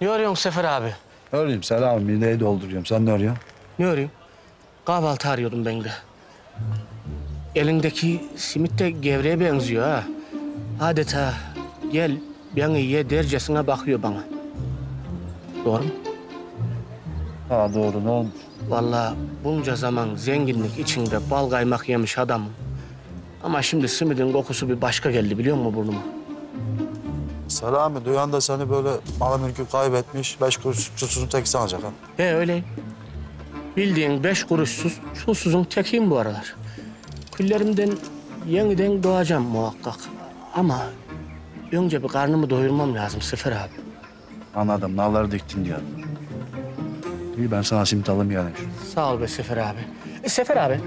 Ne arıyorsun Sefer abi? Ne arayayım selam mideyi dolduruyorum. Sen ne arıyorsun? Ne arayayım? Kahvaltı arıyordum ben de. Elindeki simit de gevreğe benziyor ha. Adeta gel beni ye dercesine bakıyor bana. Doğru mu? Ha doğru ne olmuş? Vallahi bunca zaman zenginlik içinde bal kaymak yemiş adamım. Ama şimdi simidin kokusu bir başka geldi biliyor musun burnuma? Selami duyan da seni böyle mal mülkü kaybetmiş. Beş kuruş susuzun tek sanacak ha. He öyle. Bildiğin beş kuruşsuz, susuzun tekiyim bu aralar. Küllerimden yeniden doğacağım muhakkak. Ama önce bir karnımı doyurmam lazım Sefer abi. Anladım. Nalları diktin diyor. İyi ben sana simit alayım yani. Sağ ol be Sefer abi. E, Sefer abi,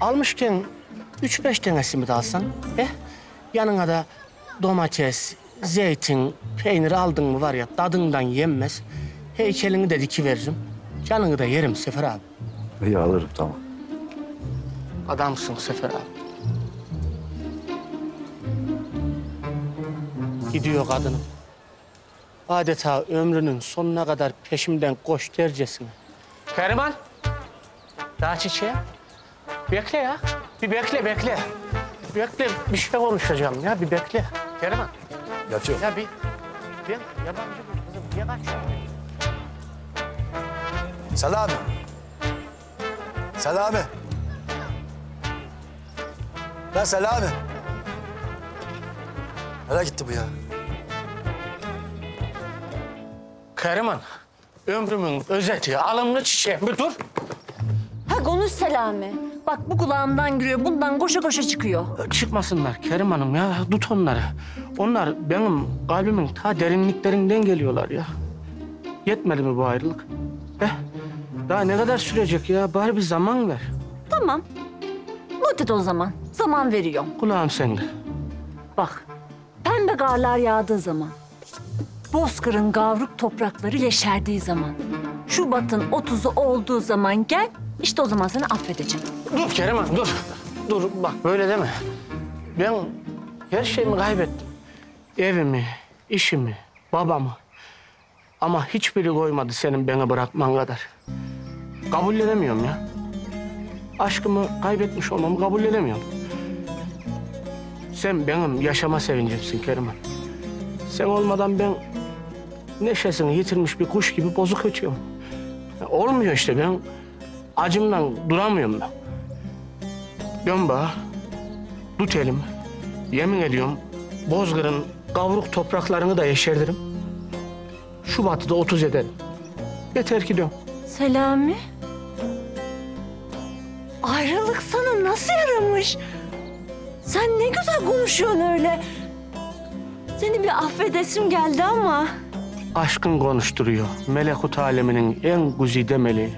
almışken üç beş tane simit alsan, he? Yanına da domates, zeytin, peynir aldın mı var ya tadından yenmez. Heykelini de dikiveririm. Canını da yerim Sefer abi. İyi alırım tamam. Adamsın Sefer abi. Gidiyor kadının. Adeta ömrünün sonuna kadar peşimden koş dercesine. Keriman. Daha çiçeğe. Bekle ya. Bir bekle, bekle. Bekle, bir şey konuşacağım ya. Bir bekle. Keriman. Yatıyorum. Ya bir... Ben yabancı bir kızım. Niye kaçıyorsun? Selami. Selami. Lan Selami. Nereye gitti bu ya? Keriman. Ömrümün özeti, alımlı çiçeğim. Bir dur. Konuş Selami. Bak bu kulağımdan giriyor, bundan koşa koşa çıkıyor. Çıkmasınlar Kerim Hanım ya. Tut onları. Onlar benim kalbimin ta derinliklerinden geliyorlar ya. Yetmedi mi bu ayrılık? Eh, daha ne kadar sürecek ya? Bari bir zaman ver. Tamam. Mutet o zaman. Zaman veriyorum. Kulağım sende. Bak, pembe karlar yağdığı zaman, bozkırın gavruk toprakları yeşerdiği zaman, Şubat'ın 30'u olduğu zaman gel, işte o zaman seni affedeceğim. Dur Kerim Hanım, dur. Dur, bak böyle deme. Ben her şeyimi kaybettim. Evimi, işimi, babamı. Ama hiçbiri koymadı senin beni bırakman kadar. Kabul edemiyorum ya. Aşkımı kaybetmiş olmamı kabul edemiyorum. Sen benim yaşama sevincimsin Kerim Hanım. Sen olmadan ben neşesini yitirmiş bir kuş gibi bozuk ötüyorum. Olmuyor işte ben acımdan duramıyorum ben. Dön bana, tut elimi. Yemin ediyorum Bozkır'ın kavruk topraklarını da yeşerdirim. Şubat'ı da 30 ederim. Yeter ki dön. Selami? Ayrılık sana nasıl yaramış? Sen ne güzel konuşuyorsun öyle. Seni bir affedesim geldi ama. Aşkın konuşturuyor. Melekut aleminin en güzide meleği.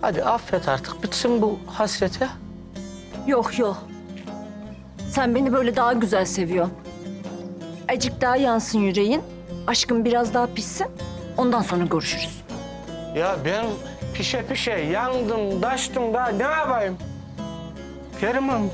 Hadi affet artık. Bitsin bu hasrete. Yok yok. Sen beni böyle daha güzel seviyorsun. Acık daha yansın yüreğin. Aşkım biraz daha pişsin. Ondan sonra görüşürüz. Ya ben pişe pişe yandım, taştım da ne yapayım? Kerim Hanım,